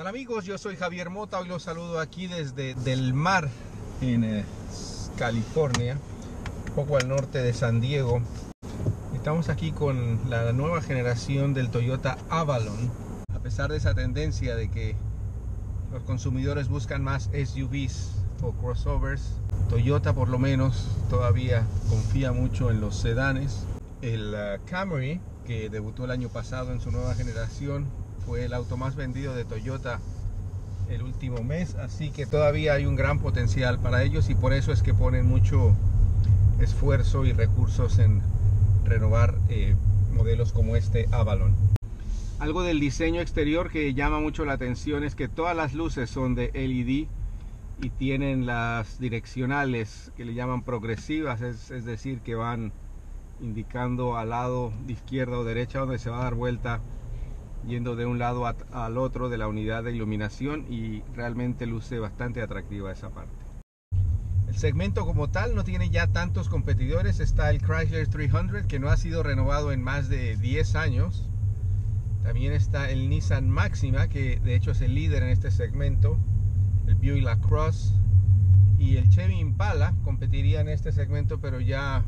Hola amigos? Yo soy Javier Mota, hoy los saludo aquí desde Del Mar, en eh, California, un poco al norte de San Diego. Estamos aquí con la nueva generación del Toyota Avalon, a pesar de esa tendencia de que los consumidores buscan más SUVs o crossovers. Toyota por lo menos todavía confía mucho en los sedanes. El uh, Camry, que debutó el año pasado en su nueva generación, fue el auto más vendido de Toyota el último mes, así que todavía hay un gran potencial para ellos y por eso es que ponen mucho esfuerzo y recursos en renovar eh, modelos como este Avalon. Algo del diseño exterior que llama mucho la atención es que todas las luces son de LED y tienen las direccionales que le llaman progresivas, es, es decir, que van indicando al lado de izquierda o derecha donde se va a dar vuelta yendo de un lado al otro de la unidad de iluminación y realmente luce bastante atractiva esa parte. El segmento como tal no tiene ya tantos competidores, está el Chrysler 300 que no ha sido renovado en más de 10 años. También está el Nissan Maxima que de hecho es el líder en este segmento, el Buick LaCrosse y el Chevy Impala competiría en este segmento pero ya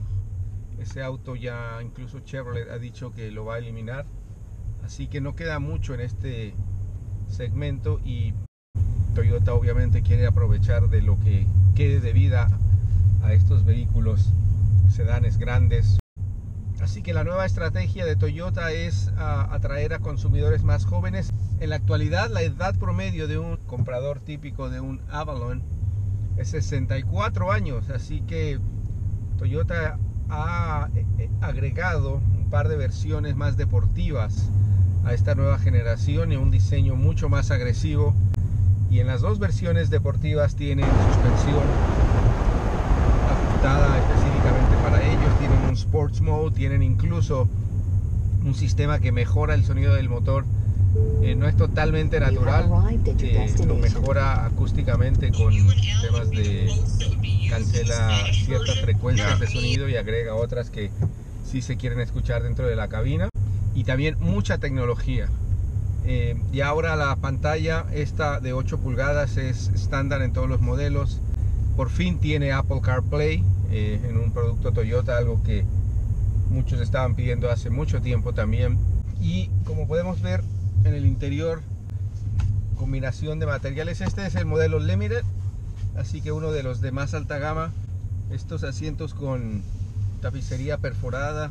ese auto ya incluso Chevrolet ha dicho que lo va a eliminar Así que no queda mucho en este segmento y Toyota obviamente quiere aprovechar de lo que quede de vida a estos vehículos sedanes grandes. Así que la nueva estrategia de Toyota es atraer a consumidores más jóvenes. En la actualidad la edad promedio de un comprador típico de un Avalon es 64 años, así que Toyota ha eh, eh, agregado par de versiones más deportivas a esta nueva generación y un diseño mucho más agresivo. Y en las dos versiones deportivas tienen suspensión ajustada específicamente para ellos, tienen un Sports Mode, tienen incluso un sistema que mejora el sonido del motor. Eh, no es totalmente natural, eh, lo mejora acústicamente con temas de cancela ciertas frecuencias de sonido y agrega otras que sí se quieren escuchar dentro de la cabina y también mucha tecnología. Eh, y ahora la pantalla esta de 8 pulgadas es estándar en todos los modelos. Por fin tiene Apple CarPlay eh, en un producto Toyota, algo que muchos estaban pidiendo hace mucho tiempo también. Y como podemos ver en el interior, combinación de materiales. Este es el modelo Limited, así que uno de los de más alta gama. Estos asientos con tapicería perforada,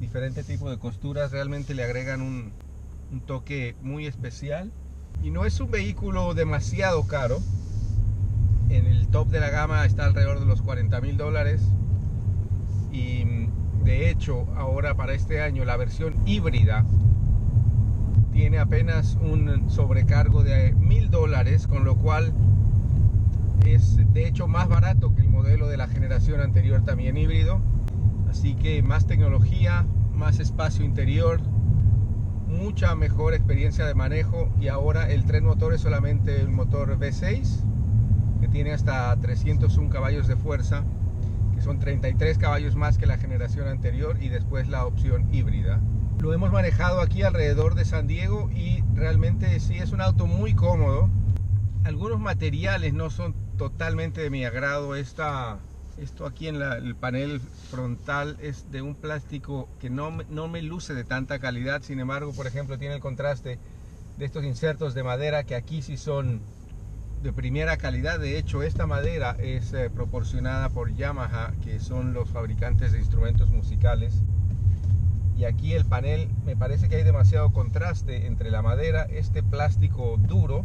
diferentes tipos de costuras realmente le agregan un, toque muy especial. Y no es un vehículo demasiado caro. En el top de la gama está alrededor de los 40 mil dólares. Y de hecho ahora para este año la versión híbrida tiene apenas un sobrecargo de mil dólares con lo cual es de hecho más barato que el modelo de la generación anterior también híbrido Así que más tecnología, más espacio interior, mucha mejor experiencia de manejo y ahora el tren motor es solamente un motor V6 que tiene hasta 301 caballos de fuerza, que son 33 caballos más que la generación anterior y después la opción híbrida. Lo hemos manejado aquí alrededor de San Diego y realmente sí es un auto muy cómodo. Algunos materiales no son totalmente de mi agrado. Esta esto aquí en el panel frontal es de un plástico que no, no me luce de tanta calidad. Sin embargo, por ejemplo, tiene el contraste de estos insertos de madera que aquí sí son de primera calidad. De hecho, esta madera es eh, proporcionada por Yamaha, que son los fabricantes de instrumentos musicales. Y aquí el panel, me parece que hay demasiado contraste entre la madera, este plástico duro,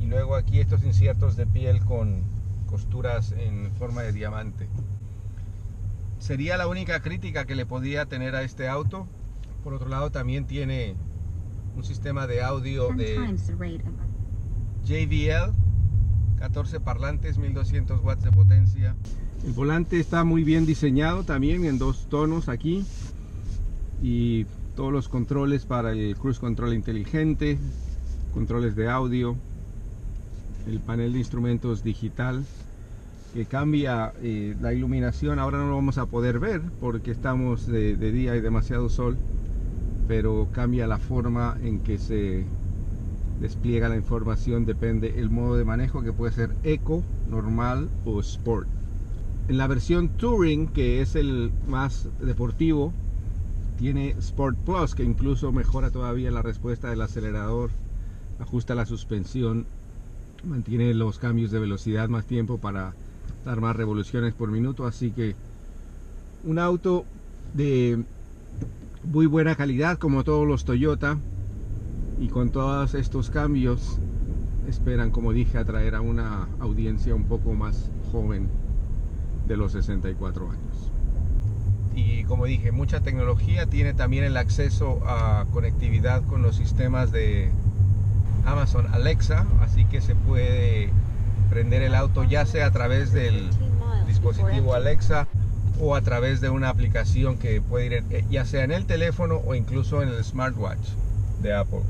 y luego aquí estos insertos de piel con, costuras en forma de diamante. Sería la única crítica que le podía tener a este auto. Por otro lado también tiene un sistema de audio de JBL, 14 parlantes, 1200 watts de potencia. El volante está muy bien diseñado también en dos tonos aquí y todos los controles para el cruise control inteligente, controles de audio, el panel de instrumentos digital que cambia eh, la iluminación ahora no lo vamos a poder ver porque estamos de, día y demasiado sol pero cambia la forma en que se despliega la información depende el modo de manejo que puede ser eco, normal o sport. En la versión Touring, que es el más deportivo, tiene Sport Plus, que incluso mejora todavía la respuesta del acelerador, ajusta la suspensión, mantiene los cambios de velocidad más tiempo para dar más revoluciones por minuto. Así que un auto de muy buena calidad, como todos los Toyota, y con todos estos cambios esperan, como dije, atraer a una audiencia un poco más joven de los 64 años. Y como dije, mucha tecnología, tiene también el acceso a conectividad con los sistemas de Amazon Alexa, así que se puede prender el auto ya sea a través del dispositivo Alexa o a través de una aplicación que puede ir eh, ya sea en el teléfono o incluso en el smartwatch de Apple.